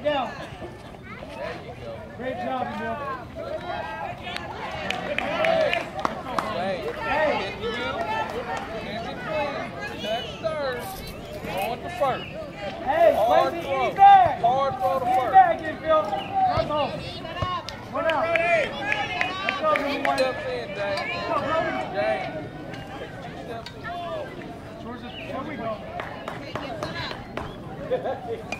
it down. Great job, Emil. Hey. Hey. hey. Get you. That's third. Going to first. Hey, Hard play the E back. Hard throw to first. E back, Emil. Come home. One out. Let's go, Two steps in, James. Come on, James. Two steps in. Georgia, here we go.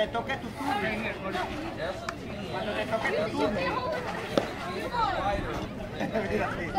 te toque tu turno. Cuando te toque tu turno.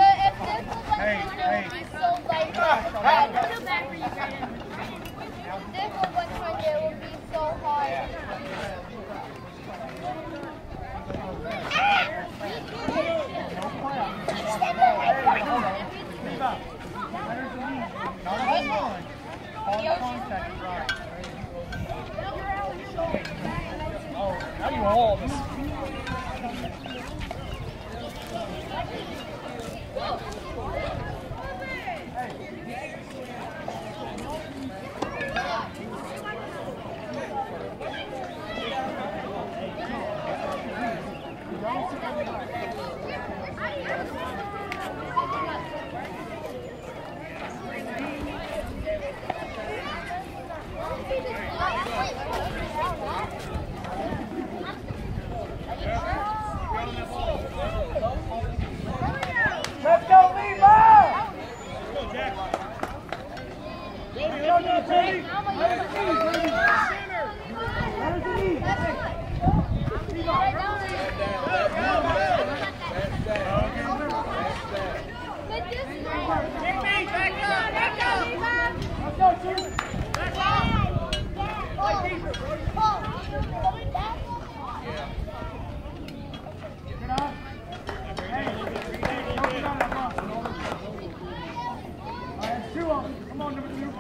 Two on. Come on, number two.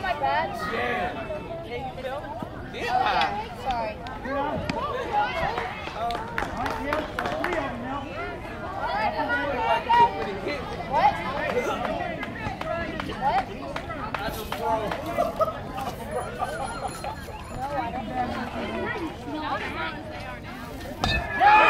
got my badge? Yeah. Can you film? Yeah. Oh, sorry. What? What? I just throw. no, I don't. No.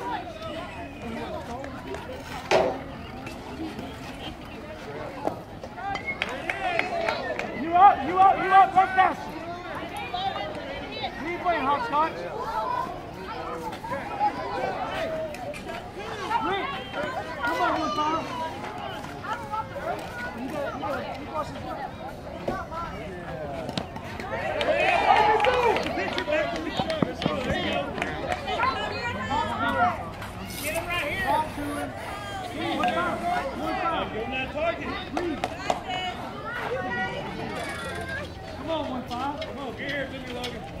out, work this. Keep playing hopscotch. Rick, come on, Lutar. You got, you got, you got some Get him right here. Talk to him. Move out. Move out. Give him that target. Give Jimmy Logan.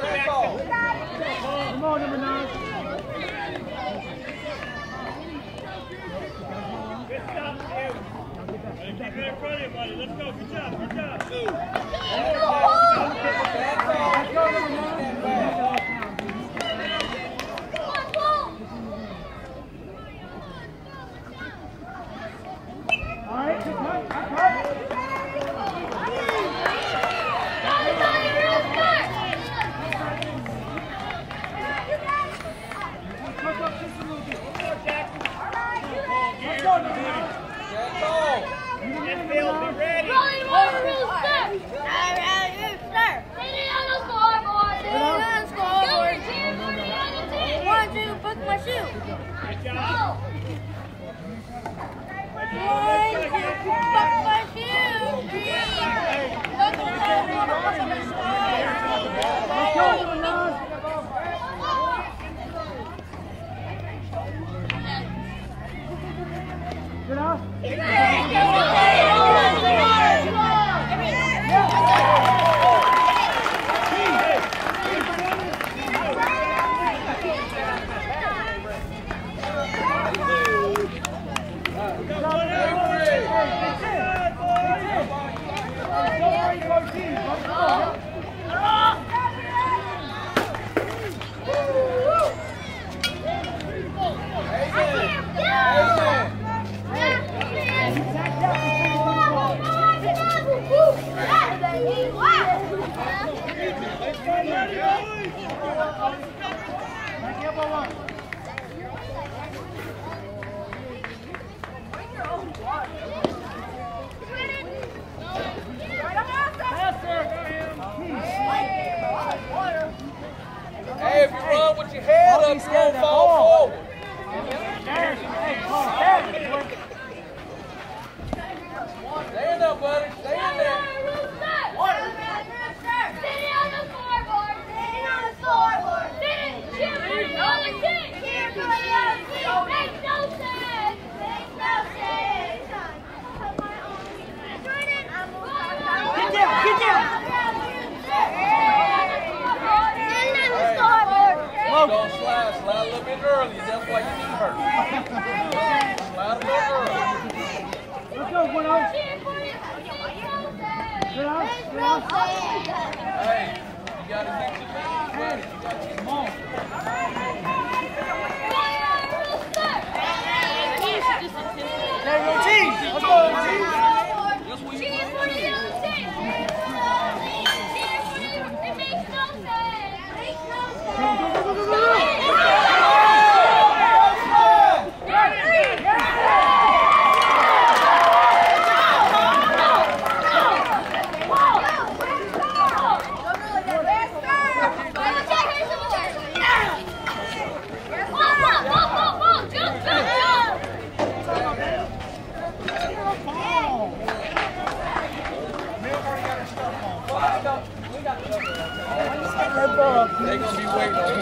Come on, number Let's go. Good job. Good job. 我。that. They're going to be waiting on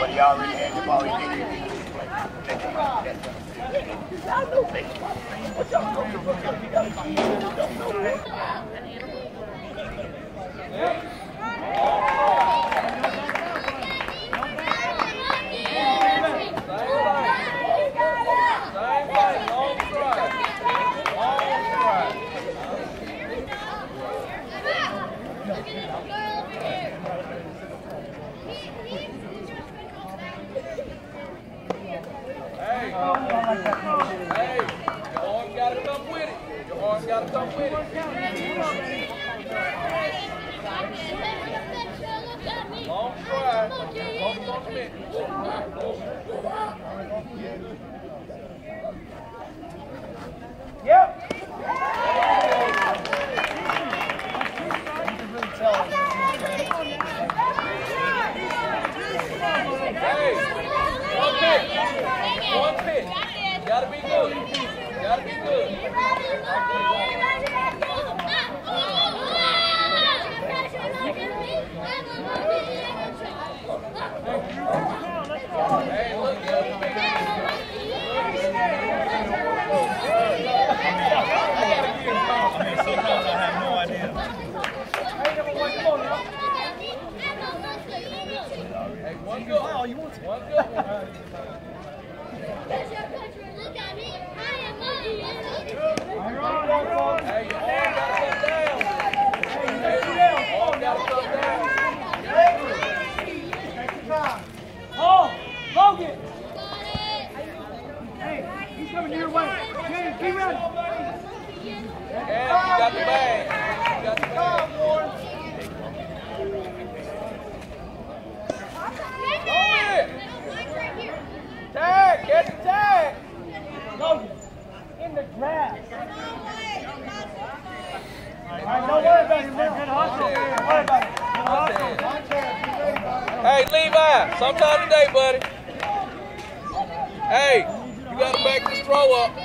But he already had the ball. He didn't even play. Y'all know. Long try. Long, long minute. Sometime today, buddy. Hey, you gotta make this throw up.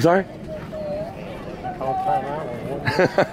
I'm sorry?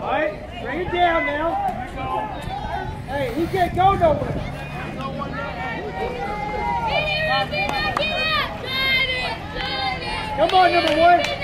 All right, bring it down now. Hey, he can't go nowhere. Come on, number one.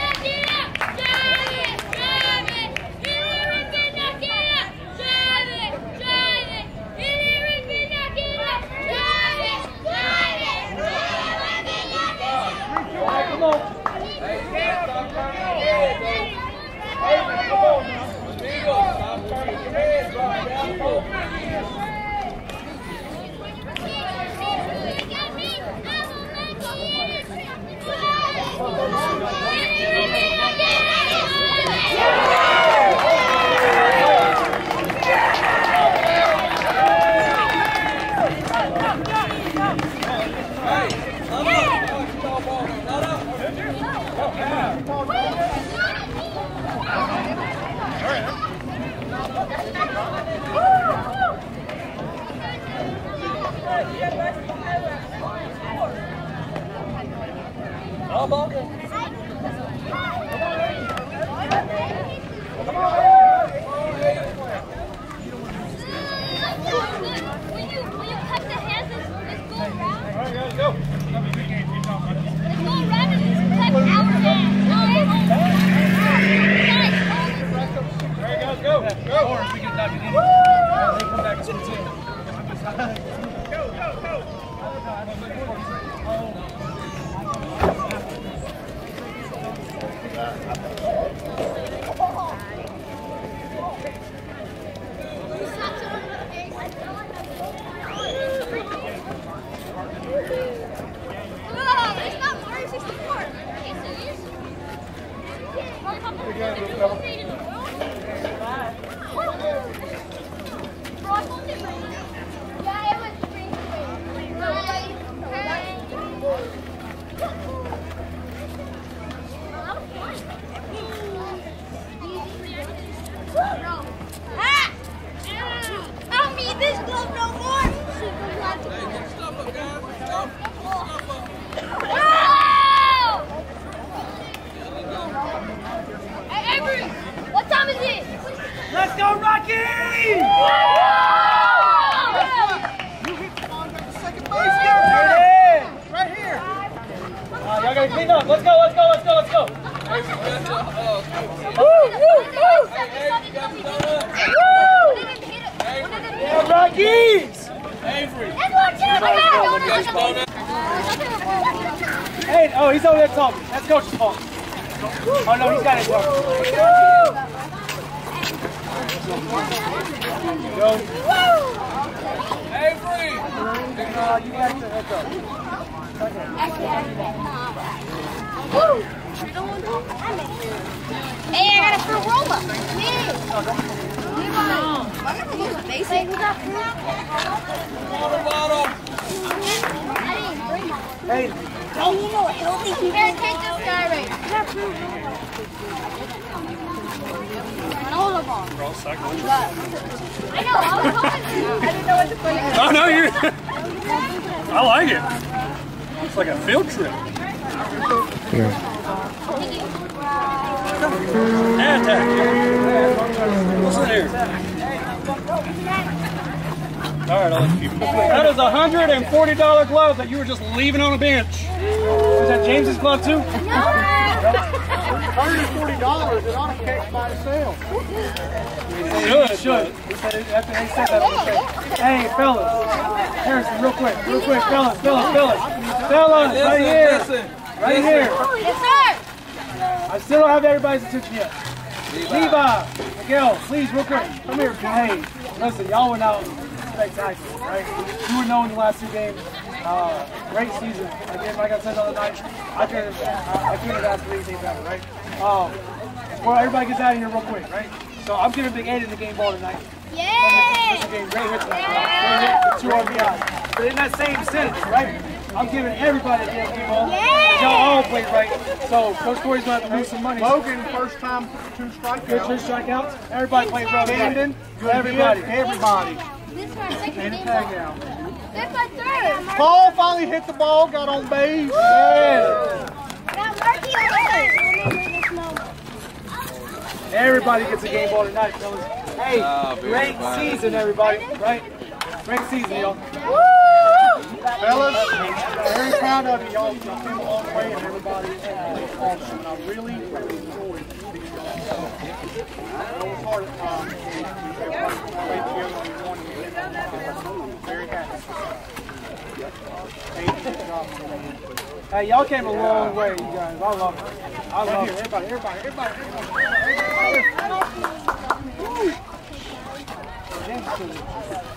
Yeah, Avery. Hey, oh, he's over there talking. That's Coach's fault. Oh, no, he's got it. Go. Avery. Uh, you got to let's. Hey, I got a fruit roll-up. Basic. Hey, you know, healthy. Here, take this guy right. All of them. I know, I was. I didn't know what to put Oh, no, you. I like it. It's like a field trip. Hand. What's in here? All right, I'll let you keep. That is a hundred and forty dollar glove that you were just leaving on a bench. Is that James's glove too? $140 and on a cake by itself. Should, should. He said after they said that, he said, hey, fellas, Harrison, real quick, real quick, fellas, fellas, fellas, fellas, right here, Listen. Right here. Yes, sir. I still don't have everybody's attention yet. Levi, Miguel, please, real quick, come here. Hey, listen, y'all went out spectacular, right? You were known the last two games. Uh, great season. Again, like I said the other night, I couldn't, I, I couldn't have asked for anything better, right? Um, well, everybody gets out of here real quick, right? So I'm giving Big Aiden the game ball tonight. Yay! This game, great hit tonight. Great hit, two RBIs. But in that same sentence, right? I'm giving everybody a damn game ball. Yeah! Y'all all played right. So Coach Corey's going to have to lose some money. Logan, first time two Good strikeouts. two strikeouts. Everybody played well. Brandon, good Everybody. hit, everybody. This is my second And a game. tag now. That's my third. Paul finally hit the ball, got on base. Yeah. Now Marky on Remember this moment. Everybody gets a game ball tonight, fellas. Hey, Oh, great bye. season, everybody. Right? Great season, y'all. Fellas, very proud of you. Y'all, y'all came a long way and everybody awesome. And I really, really enjoyed being y'all. It was hard at times. Um, everybody played together and won. and Very happy. Hey, y'all came a long way, you guys. I love it. I love it. Everybody, everybody, everybody, everybody. Why is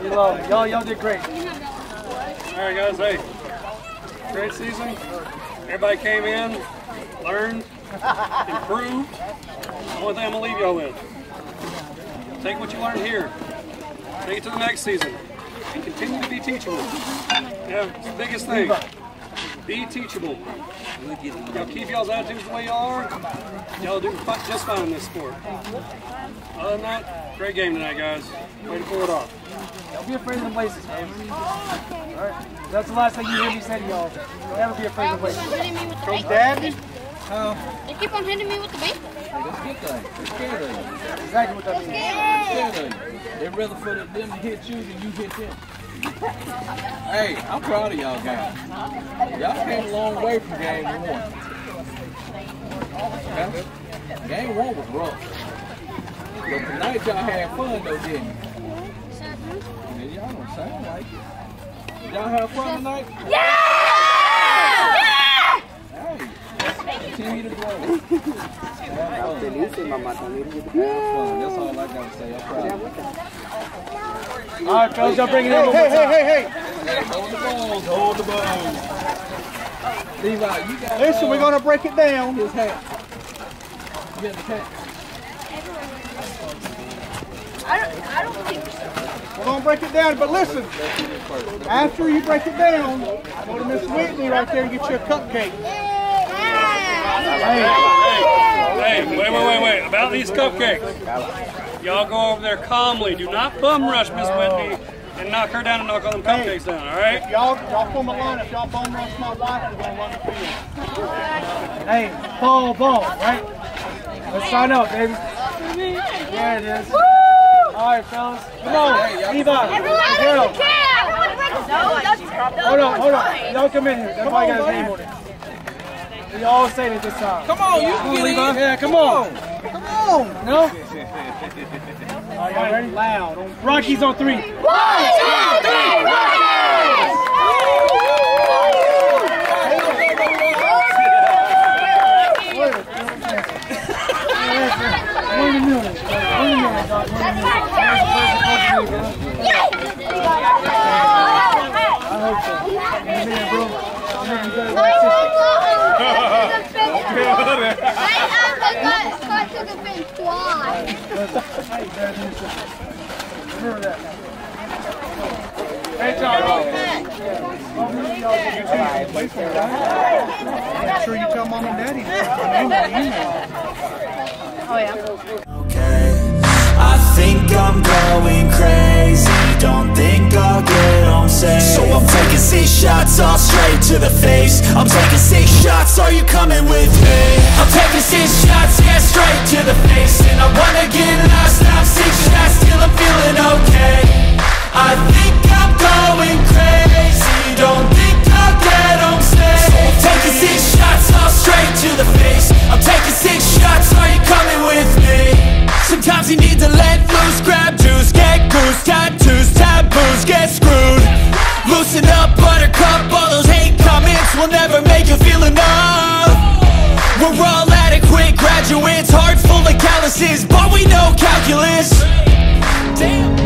We love. Y'all, y'all did great. All right, guys. Hey, great season. Everybody came in, learned, improved. Only thing I'm gonna leave y'all with: take what you learned here, take it to the next season, and continue to be teachable. Yeah, it's the biggest thing. Be teachable. Y'all keep y'all's attitudes the way y'all are. Y'all do fi- just fine in this sport. Other than that, great game tonight, guys. Way to pull it off. Don't be afraid of the places, man. Alright? That's the last thing you hear me say to y'all. Don't ever be afraid of the places. Hitting me with the Coach baseball. Dabney, They keep on hitting me with the baseball. That's good thing. They're scared of you. Exactly what that means. They're scared of you. They'd rather for them to hit you than you hit them. Hey, I'm proud of y'all guys. Y'all came a long way from game one. Okay? Game one was rough. But tonight y'all had fun though, didn't you? Man, y'all don't sound like it. Did y'all have fun tonight? Yeah Hey, continue to grow. Have fun. Have fun. That's all I gotta say. I'm proud of you. Alright, fellas, y'all bring it in hey, hey, hey, hey, hey. Hey, hold the balls, hold the balls. Levi, you got Listen, uh, we're gonna break it down. his hat. You got the hat. I don't, I don't think so. We're gonna break it down, but listen. After you break it down, go to Miss Whitney right there and get you a cupcake. Hey, wait, wait, wait, wait. About these cupcakes. Y'all go over there calmly. Do not bum rush Miss Whitney and knock her down and knock all them cupcakes down, all right? Y'all, y'all form a line. If y'all bum rush my wife, we're gonna run the field. Hey, ball, ball, right? Let's sign up, baby. There it is. Alright, fellas. Come on, Levi. Miguel. Hold on, hold on. Y'all come in here. That's why I got his name on it. We all say it this time. Come on, you can get in. Yeah, come on. Come on. No? Alright, y'all ready? Loud. Rockies on three. One in a million. One in a million, dog. One in a million. There's the first approach to me, bro. I hope so. In a minute, bro. I'm making good Hey. Make sure you tell mom and daddy. On the email. okay. I think I'm going crazy. Don't think I'll get home safe. So I'm taking six shots all straight to the face. I'm taking six shots. Are you coming with me? I'm taking six shots, yeah, straight to the face. And I wanna get lost. I'm six shots till I'm feeling okay. I think I'm going crazy. Don't think I'll get home safe. So I'm taking six shots all straight to the face. I'm taking six shots. Are you coming with me? Sometimes you need to let graduates, heart full of calluses But we know calculus. Damn.